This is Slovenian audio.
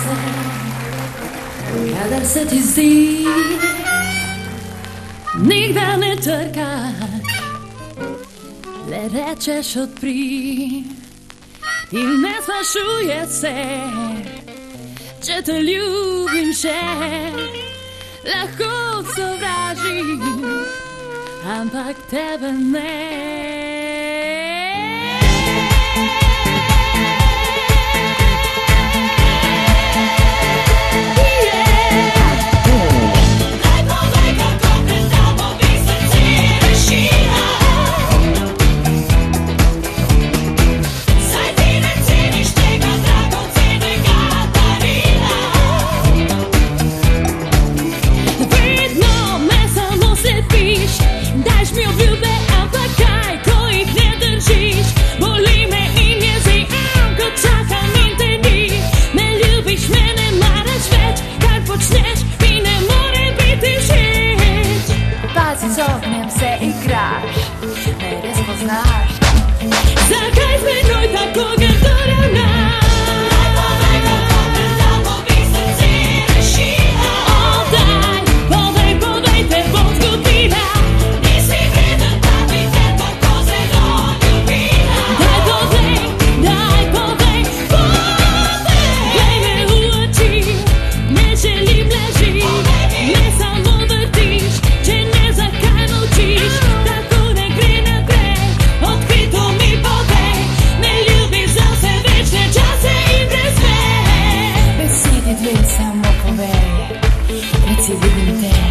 se, kadar se ti zdi, nikdar ne trka, le rečeš odpri. In ne sprašuje se, če te ljubim še, lahko sovražim, ampak tebe ne. if you wouldn't.